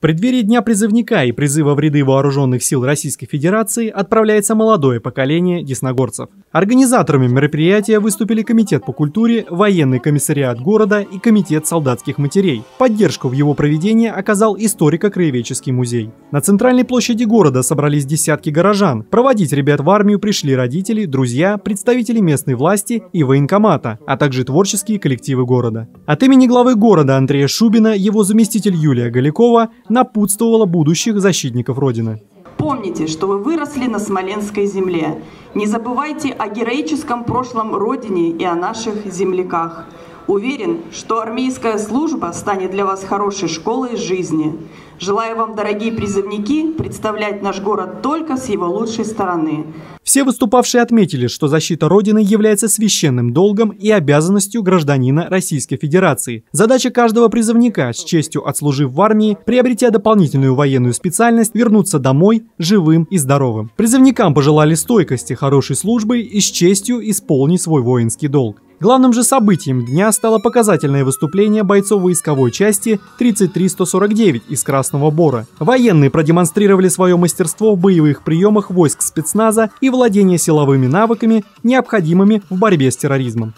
преддверии Дня призывника и призыва в ряды вооруженных сил Российской Федерации отправляется молодое поколение десногорцев. Организаторами мероприятия выступили Комитет по культуре, Военный комиссариат города и Комитет солдатских матерей. Поддержку в его проведении оказал историко-краеведческий музей. На центральной площади города собрались десятки горожан. Проводить ребят в армию пришли родители, друзья, представители местной власти и военкомата, а также творческие коллективы города. От имени главы города Андрея Шубина его заместитель Юлия Галякова напутствовала будущих защитников Родины. Помните, что вы выросли на Смоленской земле. Не забывайте о героическом прошлом Родине и о наших земляках. Уверен, что армейская служба станет для вас хорошей школой жизни. Желаю вам, дорогие призывники, представлять наш город только с его лучшей стороны. Все выступавшие отметили, что защита Родины является священным долгом и обязанностью гражданина Российской Федерации. Задача каждого призывника, с честью отслужив в армии, приобретя дополнительную военную специальность, вернуться домой живым и здоровым. Призывникам пожелали стойкости, хорошей службы и с честью исполнить свой воинский долг. Главным же событием дня стало показательное выступление бойцов войсковой части 33149 из Красного Бора. Военные продемонстрировали свое мастерство в боевых приемах войск спецназа и владение силовыми навыками, необходимыми в борьбе с терроризмом.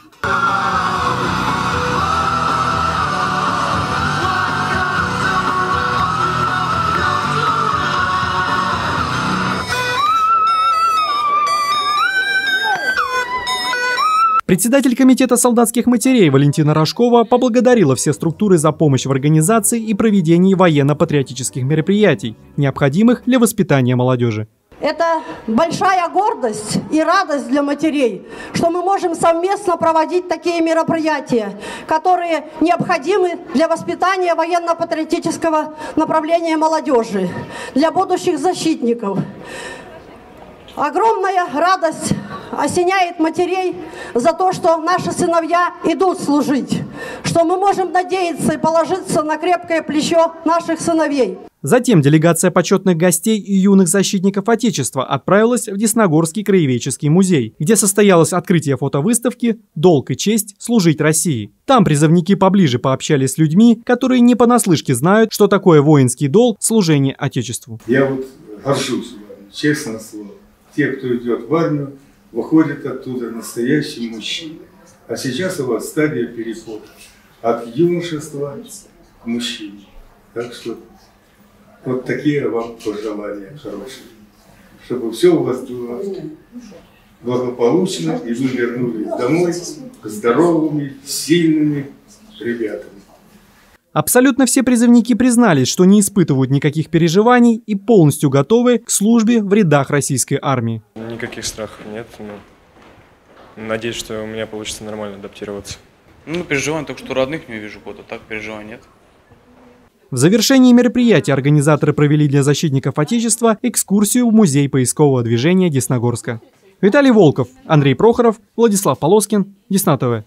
Председатель комитета солдатских матерей Валентина Рожкова поблагодарила все структуры за помощь в организации и проведении военно-патриотических мероприятий, необходимых для воспитания молодежи. Это большая гордость и радость для матерей, что мы можем совместно проводить такие мероприятия, которые необходимы для воспитания военно-патриотического направления молодежи, для будущих защитников. Огромная радость осеняет матерей за то, что наши сыновья идут служить, что мы можем надеяться и положиться на крепкое плечо наших сыновей. Затем делегация почетных гостей и юных защитников Отечества отправилась в Десногорский краеведческий музей, где состоялось открытие фотовыставки «Долг и честь служить России». Там призывники поближе пообщались с людьми, которые не понаслышке знают, что такое воинский долг служение Отечеству. Я вот горжусь, честно слово те, кто идет в армию, выходят оттуда настоящие мужчины. А сейчас у вас стадия перехода от юношества к мужчине. Так что вот такие вам пожелания хорошие. Чтобы все у вас было благополучно, и вы вернулись домой здоровыми, сильными ребятами. Абсолютно все призывники признались, что не испытывают никаких переживаний и полностью готовы к службе в рядах российской армии. Никаких страхов нет. Но надеюсь, что у меня получится нормально адаптироваться. Ну, переживаю только, что родных не вижу года, так переживаний нет. В завершении мероприятия организаторы провели для защитников Отечества экскурсию в музей поискового движения Десногорска. Виталий Волков, Андрей Прохоров, Владислав Полоскин, Десна ТВ.